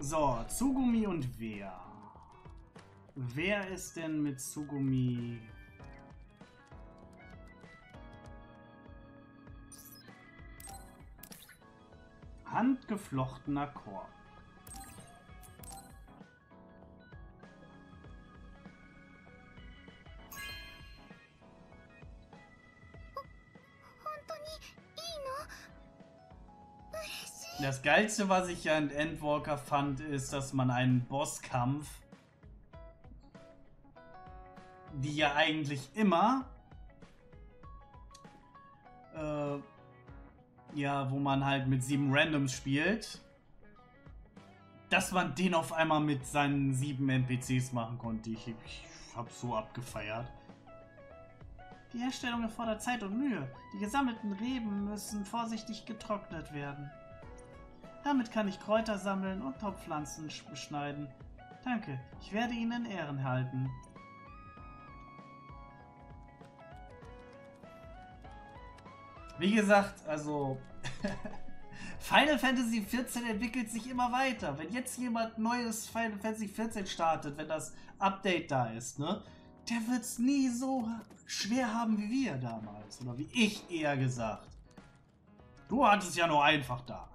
So, Tsugumi und wer? Wer ist denn mit Tsugumi handgeflochtener Korb? Das Geilste, was ich ja in Endwalker fand, ist, dass man einen Bosskampf, die ja eigentlich immer, äh, ja, wo man halt mit sieben Randoms spielt, dass man den auf einmal mit seinen sieben NPCs machen konnte. Ich, ich hab so abgefeiert. Die Herstellung erfordert Zeit und Mühe. Die gesammelten Reben müssen vorsichtig getrocknet werden. Damit kann ich Kräuter sammeln und Topfpflanzen beschneiden. Danke, ich werde ihn in Ehren halten. Wie gesagt, also Final Fantasy XIV entwickelt sich immer weiter. Wenn jetzt jemand neues Final Fantasy XIV startet, wenn das Update da ist, ne, der wird es nie so schwer haben wie wir damals. Oder wie ich eher gesagt. Du hattest ja nur einfach da.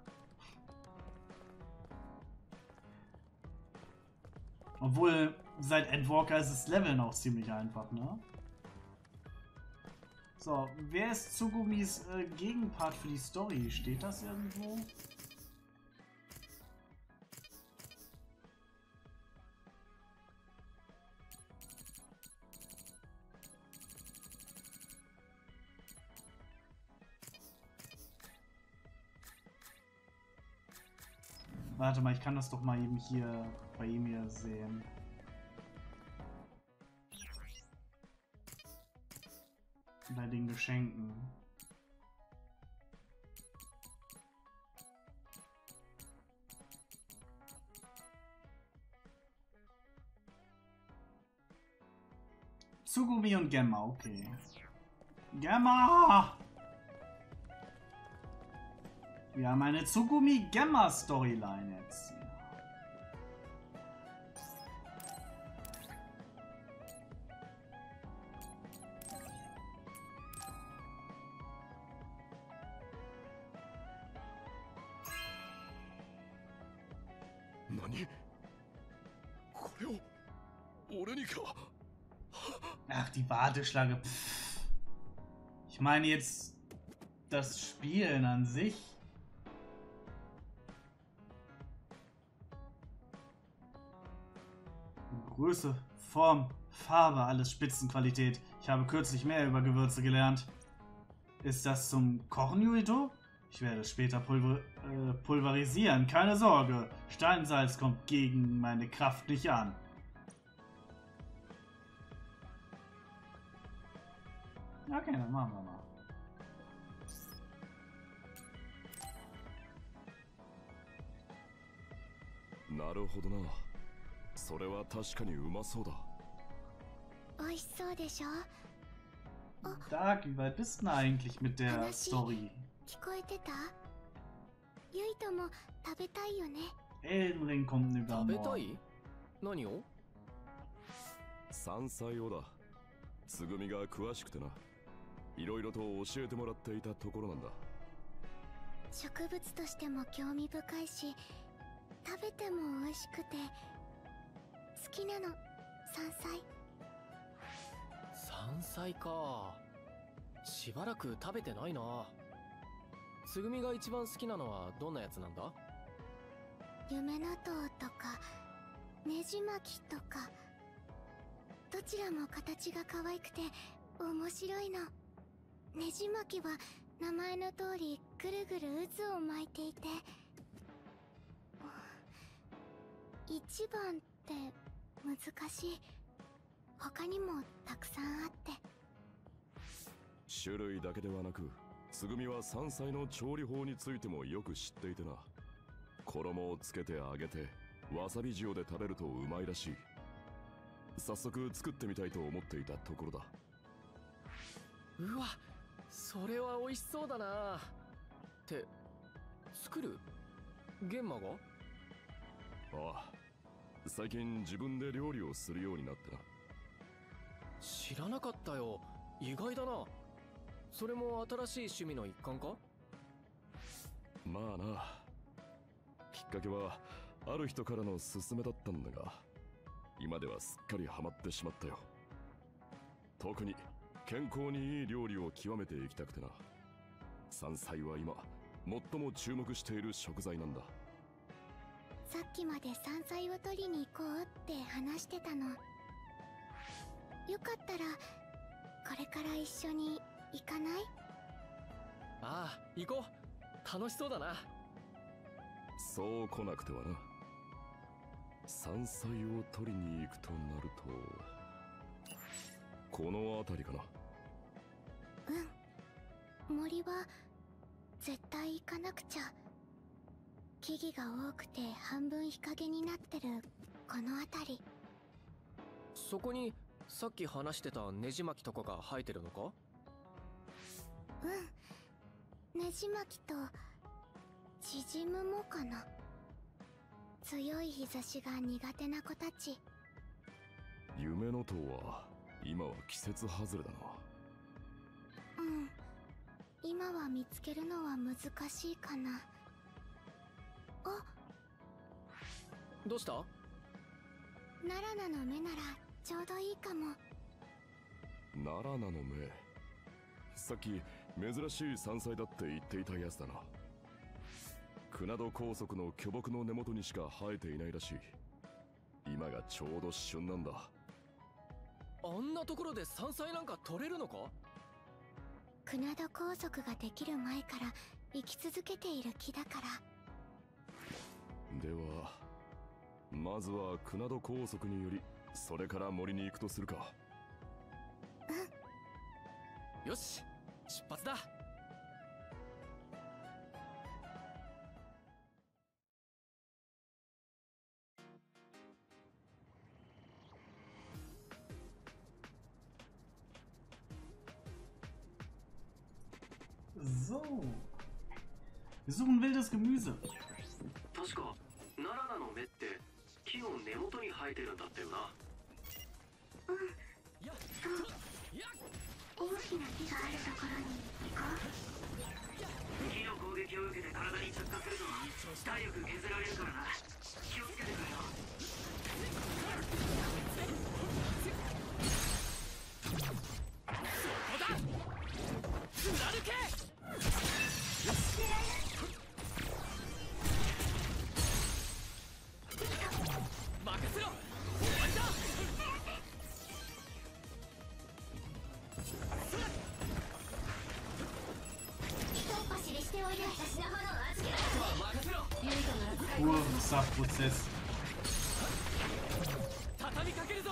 Obwohl, seit Endwalker ist das Leveln auch ziemlich einfach, ne? So, wer ist Tsugumis äh, Gegenpart für die Story? Steht das irgendwo? Warte mal, ich kann das doch mal eben hier bei hier sehen. Bei den Geschenken. Tsugumi und Gemma, okay. Gemma! Wir haben eine Tsugumi-Gemma-Storyline jetzt. Ach, die Warteschlange. Pff. Ich meine jetzt das Spielen an sich. Größe, Form, Farbe, alles Spitzenqualität. Ich habe kürzlich mehr über Gewürze gelernt. Ist das zum Kochen, Yuito? Ich werde es später pulver äh, pulverisieren, keine Sorge. Steinsalz kommt gegen meine Kraft nicht an. Okay, dann machen wir mal. Na るほどな。それは確かにうまそうだ。美味しそうでしょ Dark, wie weit bist du eigentlich mit der Story? 聞こえてた？ゆいとも食べたいよね Ring kommt über 食べ.たい？何を？山菜をだ。つぐみが詳しくてな。いろいろと教えてもらっていたところなんだ。植物としても興味深いし食べても美味しくて好きなの山菜山菜かしばらく食べてないなつぐみが一番好きなのはどんなやつなんだ？夢の塔とかねじ巻きとかどちらも形が可愛くて面白いの。ねじ巻きは名前の通りぐるぐる渦を巻いていて一番って難しい。他にもたくさんあって。種類だけではなく、つぐみは山菜の調理法についてもよく知っていてな。衣をつけて揚げて、わさび塩で食べるとうまいらしい。早速作ってみたいと思っていたところだ。うわそれは美味しそうだな。って作る？玄馬が？ああ。最近自分で料理をするようになってな。知らなかったよ。意外だなそれも新しい趣味の一環か？まあな。きっかけはある人からの勧めだったんだが今ではすっかりハマってしまったよ。特に健康にいい料理を極めていきたくてな。山菜は今最も注目している食材なんだ。さっきまで山菜を取りに行こうって話してたの。よかったらこれから一緒に行かない？ああ行こう。楽しそうだな。そう来なくてはな。山菜を取りに行くとなるとこの辺りかな。うん。森は絶対行かなくちゃ。木々が多くて半分日陰になってるこの辺り。そこにさっき話してたネジ巻きとかが生えてるのか？うん。ねじ巻きと縮むもかな。強い日差しが苦手な子たち。夢の塔は今は季節外れだな。うん。今は見つけるのは難しいかな。あどうした？ナラナの目ならちょうどいいかも。奈良ナの目さっき珍しい山菜だって言っていたやつだな。船戸高速の巨木の根元にしか生えていないらしい。今がちょうど旬なんだ。あんなところで山菜なんか取れるのか？船戸高速ができる前から生き続けている木だから。ではまずは船戸高速によりそれから森に行くとするか。よし出発だ So. Wir suchen wildes Gemüse. 確か奈良ナの芽って木の根元に生えてるんだったよな大きな木があるところに行こう。木の攻撃を受けて体に着火すると体力削られるからな畳みかけるぞ。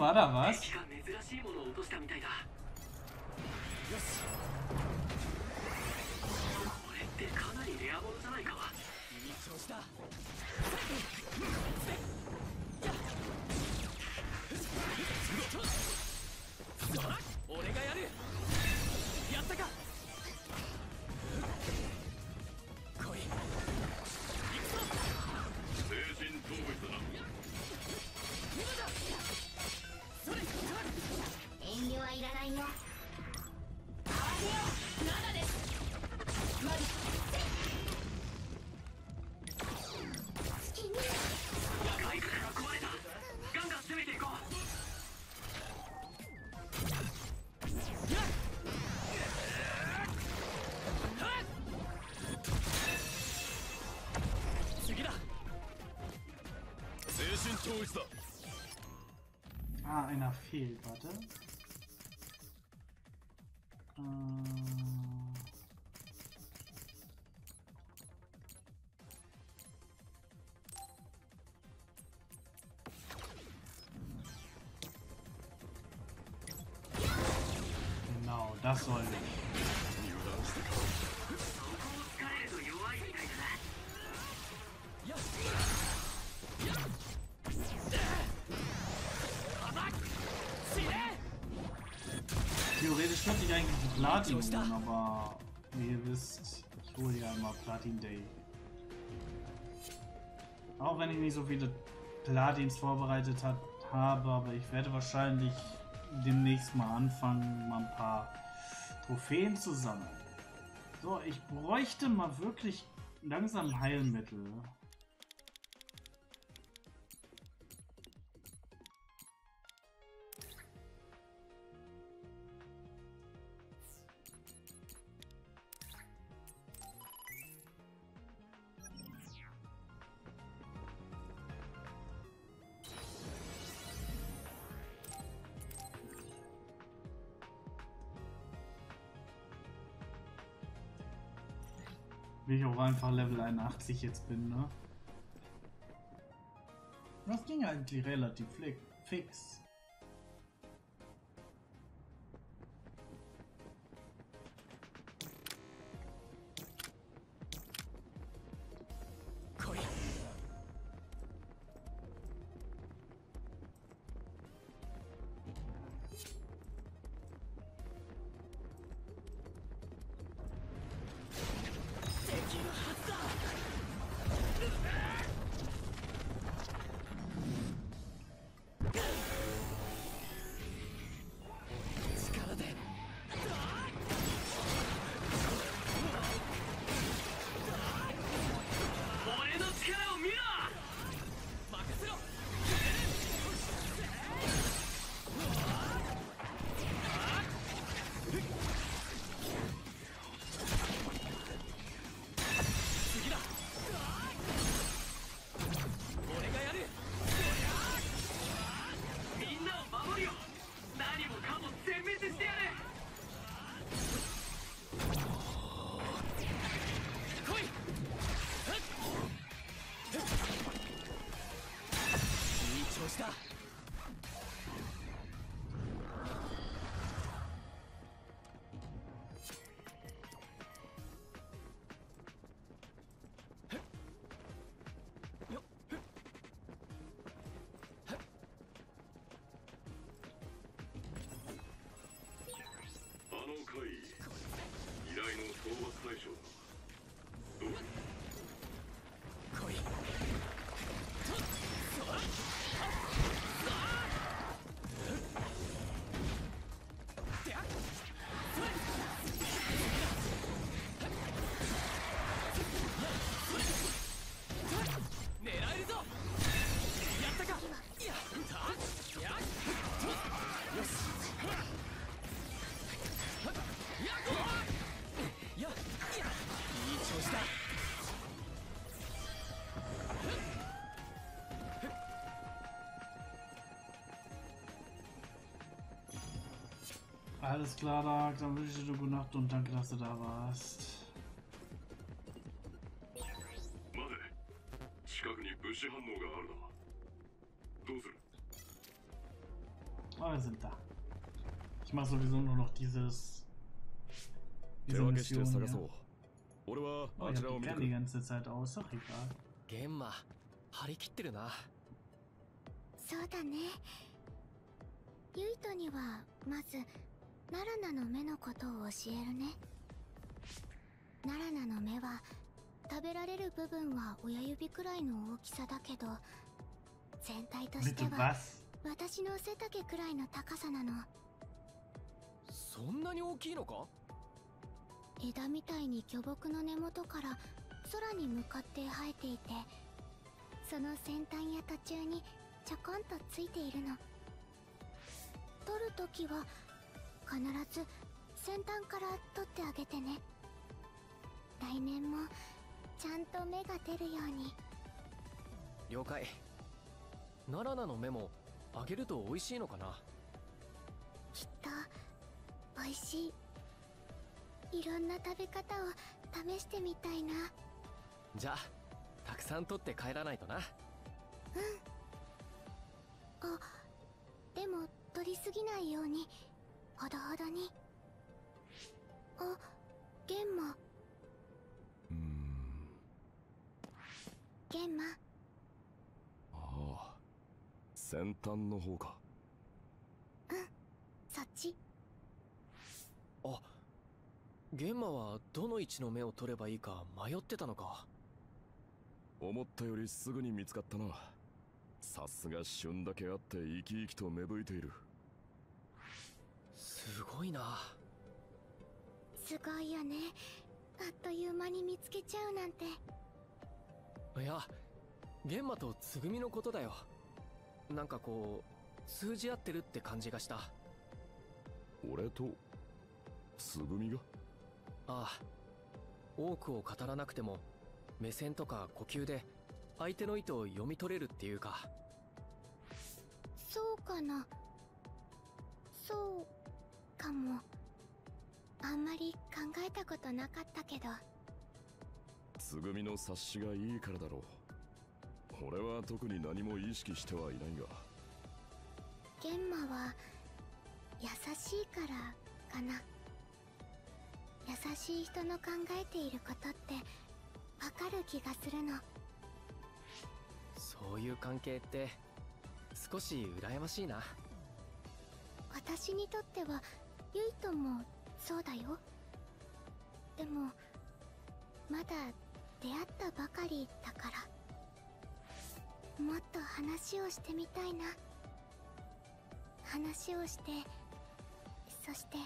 Wo war da was? 敵が珍しいものを落としたみたいだこれってかなりレアものじゃないかいい調子だスだ Ah, einer fehlt, warte. Äh, holen, aber wie ihr wisst, ich hole ja immer Platin Day. Auch wenn ich nicht so viele Platins vorbereitet hat, habe, aber ich werde wahrscheinlich demnächst mal anfangen, mal ein paar Trophäen zu sammeln. So, ich bräuchte mal wirklich langsam Heilmittel. Ich auch einfach Level 81 jetzt bin, ne? Das ging eigentlich relativ fix. Alles klar, Dark. Dann wünsche ich dir gute Nacht und danke, dass du da warst. 待て近くに物資反応があるなどうする Aber wir sind da. Ich mache sowieso nur noch dieses. 手 Diese 分けして Mission 探そ hier. う俺は Oh, あ ich ちらを hab 見 die てく Kerne die る ganze Zeit aus. Ach, egal. ゲンマ張り切ってるなそうだねユイトにはまず ナラナの目のことを教えるね。ナラナの目は食べられる部分は親指くらいの大きさだけど全体としては?私の背丈くらいの高さなの。そんなに大きいのか？枝みたいに巨木の根元から空に向かって生えていてその先端や途中にちょこんとついているの。取るときは必ず先端から取ってあげてね。来年もちゃんと芽が出るように。了解。ナラナの目もあげると美味しいのかな？きっと美味しいいろんな食べ方を試してみたいな。じゃあたくさん取って帰らないとな。あでも取りすぎないようにほどほどに。あ玄馬。うーん。玄馬。ああ先端の方か。そっち。あ玄馬はどの位置の目を取ればいいか迷ってたのか。思ったよりすぐに見つかったな。さすが旬だけあって生き生きと芽吹いているすごいな。すごいよね。あっという間に見つけちゃうなんて。いや玄馬とつぐみのことだよ。なんかこう通じ合ってるって感じがした。俺とつぐみが？ああ。多くを語らなくても目線とか呼吸で相手の意図を読み取れるっていうか。そうかな。そうかも。あんまり考えたことなかったけど。つぐみの察しがいいからだろう。俺は特に何も意識してはいないが。玄馬は優しいからかな。優しい人の考えていることってわかる気がするの。そういう関係って少し羨ましいな。私にとってはゆいともそうだよ。でもまだ出会ったばかりだからもっと話をしてみたいな。話をしてそして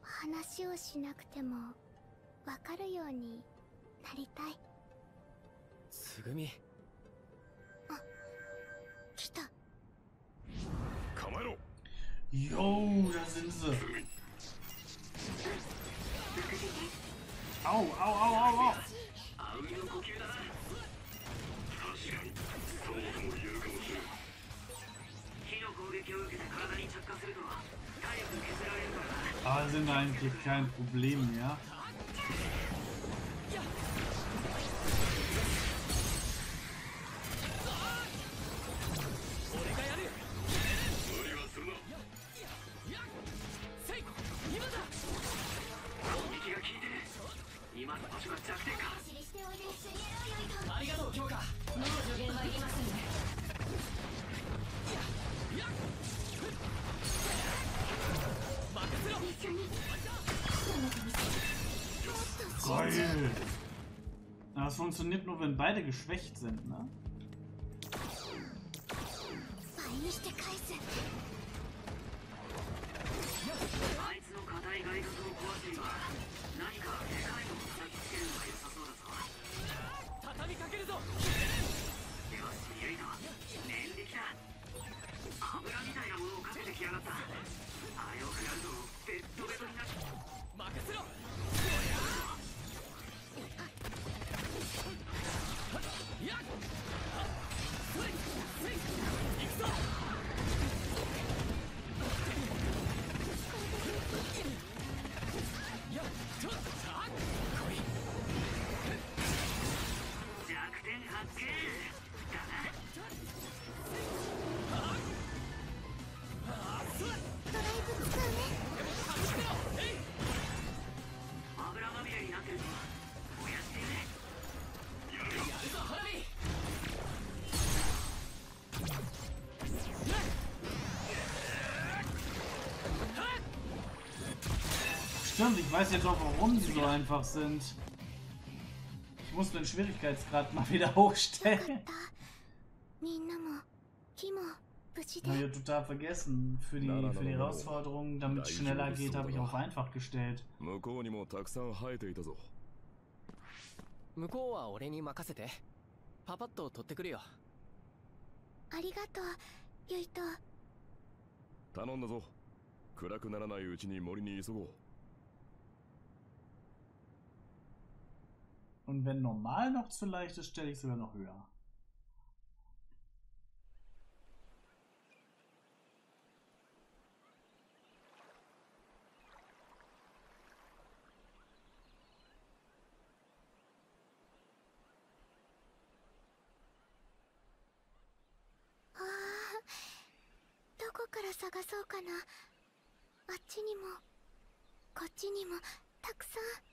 話をしなくてもわかるようになりたい。つぐみ。来た Yo, da sind sie. Au, au, au, au, au. Ah, sind eigentlich kein Problem mehr. ありがとう強化任せろ Geil. Na, Das funktioniert nur, wenn beide geschwächt sind, ne? 倍にして返すあいつの硬い外角を壊すには何かでかいのを叩き ぞ畳みかけるぞ。よしユイト念力だ。油みたいなものをかけてきやがった。あれを食らうぞ。Stimmt, ich weiß jetzt auch, warum die so einfach sind. Ich muss den Schwierigkeitsgrad mal wieder よかっ hochstellen. たみんなも木も無事 Habe ich で ja total vergessen. Für die, für die Herausforderung, damit es schneller geht, habe ich auf einfach gestellt. 向こうにもたくさん生えていたぞ向こうは俺に任せてパパッと取ってくるよありがとうゆいと頼んだぞ暗くならないうちに森に急ごう Und wenn normal noch zu leicht ist, stelle ich sogar noch höher. 探そうかなあっちにもこっちにもたくさん。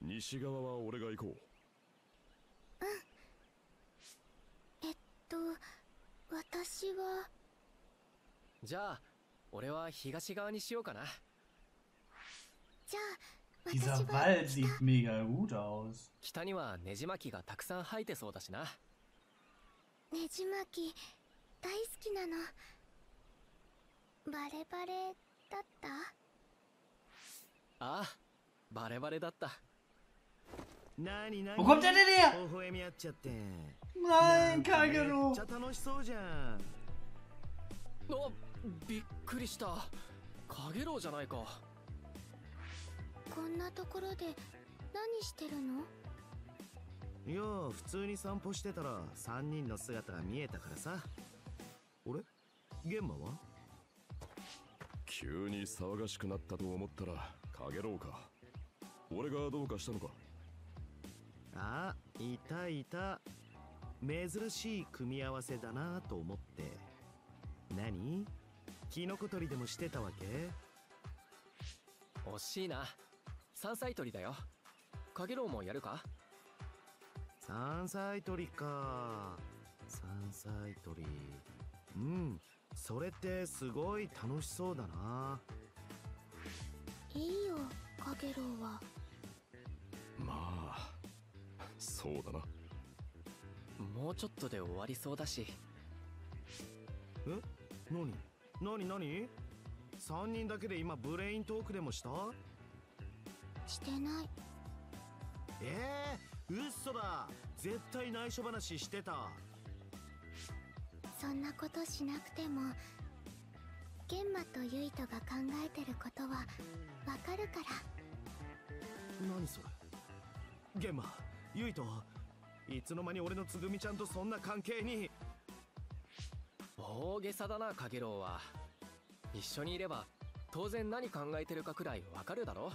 西側は俺が行こえっと私は。じゃあ俺は東側にしようかな。じゃあ Dieser 私は Wald sieht mega gut aus. 北にはネジ巻きがたくさん生えてそうだしな。ねじ巻き大好きなの。バレバレだった？ああバレバレだったなにな Wo kommt der denn her? 微笑み合っちゃって。Nein, めっ!ちゃ楽しそうじゃん。あびっくりした。カゲロウじゃないか。こんなところで何してるの？いや普通に散歩してたら3人の姿が見えたからさ。俺？玄馬は？急に騒がしくなったと思ったらかげろうか。俺がどうかしたのかあいたい。た珍しい組み合わせだなと思って。何？キノコ採りでもしてたわけ？惜しいな。山菜採りだよ。カゲロウもやるか？山菜採りか。山菜採り。うん。それってすごい楽しそうだな。いいよかげろうそうだな。もうちょっとで終わりそうだし。え？何？何？何 ?3 人だけで今ブレイントークでもした？してない。え？えー、嘘だ！絶対内緒話してた。そんなことしなくても玄馬とユイトが考えてることはわかるから。何それ？玄馬ユイといつの間に俺のつぐみちゃんとそんな関係に。大げさだなカゲロウは。一緒にいれば当然何考えてるかくらいわかるだろ。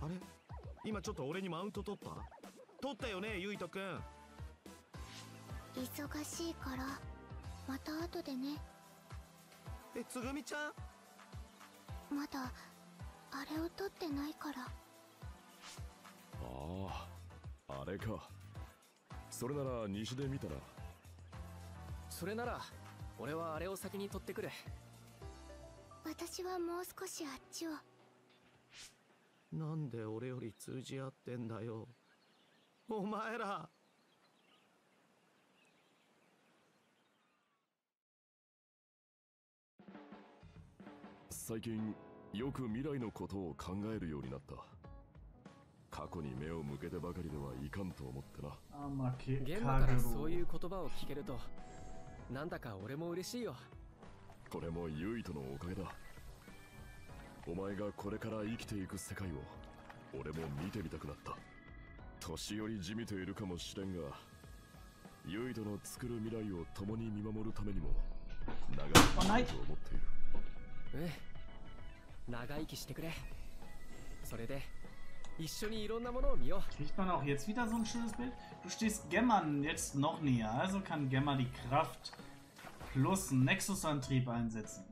あれ？今ちょっと俺にマウント取った？取ったよねユイトくん。忙しいから。また後でね。えつぐみちゃん？まだあれを取ってないから。あああれか。それなら西で見たら。それなら俺はあれを先に取ってくれ私はもう少しあっちを。なんで俺より通じ合ってんだよ。お前ら。最近よく未来のことを考えるようになった過去に目を向けてばかりではいかんと思ってな。現場からそういう.言葉を聞けるとなんだか俺も嬉しいよ。これもユイトのおかげだ。お前がこれから生きていく世界を俺も見てみたくなった。年寄りじみているかもしれんがユイトの作る未来を共に見守るためにも長いあないと思っている。ええ長生きしてくれ。それで Kriegt man auch jetzt wieder so ein schönes Bild? Du stehst Gemmern jetzt noch näher, also kann Gemma die Kraft plus Nexusantrieb einsetzen.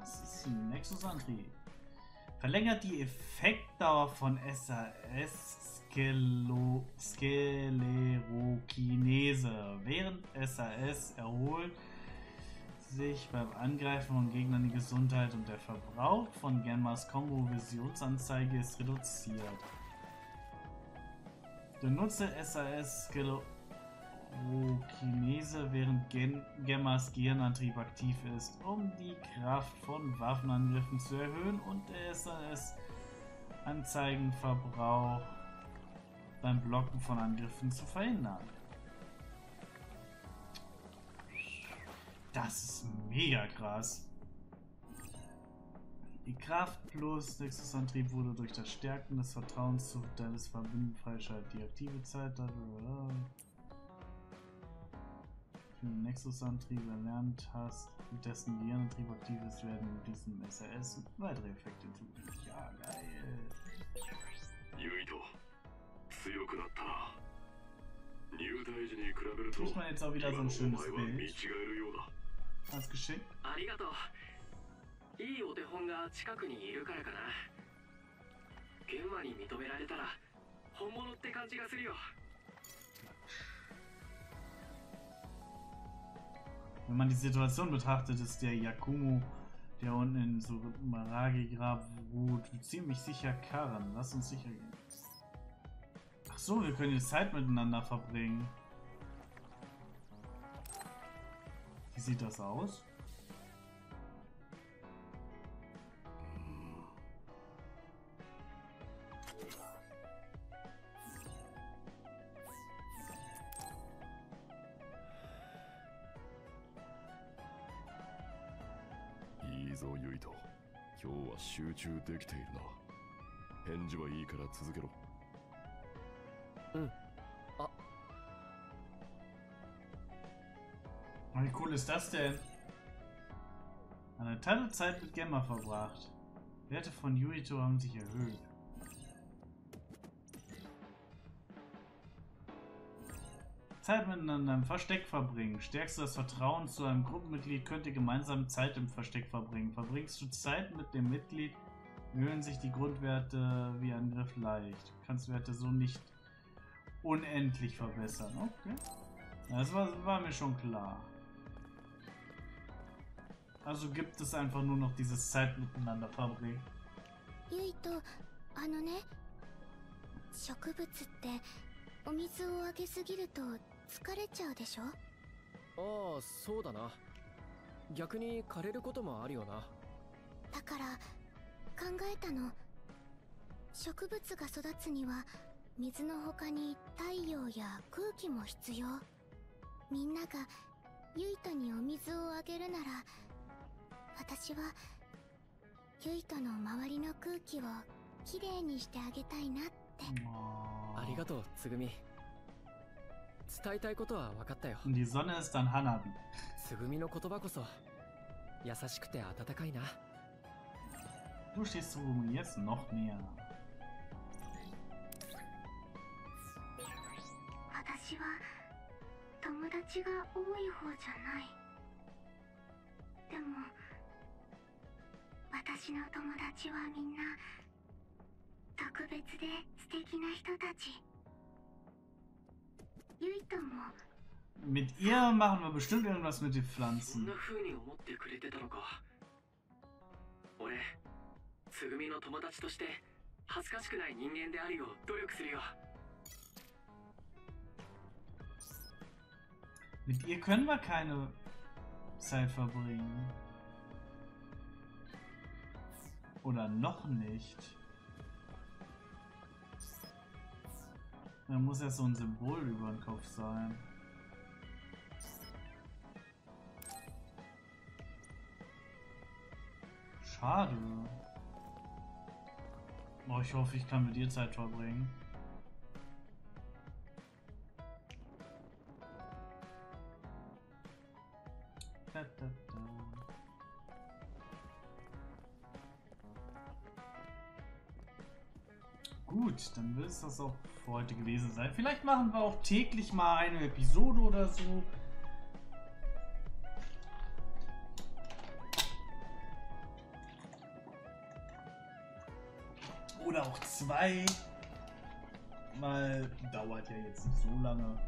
Was ist ein Nexusantrieb? Verlängert die Effektdauer von SAS Skelerokinese. Während SAS erholt sich beim Angreifen von Gegnern die Gesundheit und der Verbrauch von Gemmas Kombo-Visionsanzeige ist reduziert. Benutze SAS Skelerokinese während Gen Gemmas Gehirnantrieb aktiv ist, um die Kraft von Waffenangriffen zu erhöhen und der SAS Anzeigenverbrauch beim Blocken von Angriffen zu verhindern. Das ist mega krass. Die Kraft plus Nexusantrieb wurde durch das Stärken des Vertrauens zu deines Verbünden freischaltet. Die aktive Zeit blablabla. Für den Nexusantrieb erlernt hast, dessen Lernantrieb aktiv ist, werden mit diesem SRS weitere Effekte hinzugefügt. Ja, geil. Ich meine jetzt auch wieder so ein schönes Bild. Hast du geschickt? いいお手本が近くにいるからかな現場に認められたら本物って感じがするよ Wenn man die Situation betrachtet, ist der Yakumo, der unten in so Maragi-Grab ruht, ziemlich sicher Karan. Lass uns sicher gehen. Ach so, wir können jetzt Zeit miteinander verbringen. Wie sieht das aus? " 集中できているな返事はいいから続けろ Wie cool ist das denn? Eine tolle Zeit mit Gemma verbracht. Werte von Yuito haben sich erhöht. Zeit miteinander im Versteck verbringen. Stärkst du das Vertrauen zu einem Gruppenmitglied, könnt ihr gemeinsam Zeit im Versteck verbringen. Verbringst du Zeit mit dem Mitglied, erhöhen sich die Grundwerte wie Angriff leicht. Du kannst Werte so nicht unendlich verbessern. Okay. Das war, war mir schon klar. Also gibt es einfach nur noch dieses Zeit miteinander verbringen. ゆいとあのね植物ってお水をあげすぎると 疲れちゃうでしょ？ああそうだな。逆に枯れることもあるよな。だから考えたの。植物が育つには水の他に太陽や空気も必要。みんながユイトにお水をあげるなら私はユイトの周りの空気をきれいにしてあげたいなって。Oh. ありがとうつぐみ伝えたいことは分かったよ die Sonne ist dann Hanabi. つぐみの言葉こそ優しくて温かいな Du stehst Tsugumi jetzt noch näher. 私は友達が多い方じゃないでも私の友達はみんな特別で素敵な人たち Mit ihr machen wir bestimmt irgendwas mit den Pflanzen. Mit ihr können wir keine Zeit verbringen. Oder noch nicht. Da muss ja so ein Symbol über den Kopf sein. Schade. Oh, ich hoffe, ich kann mit ihr Zeit verbringen. Gut, dann wird es das auch für heute gewesen sein. Vielleicht machen wir auch täglich mal eine Episode oder so. Oder auch zwei. Mal dauert ja jetzt nicht so lange.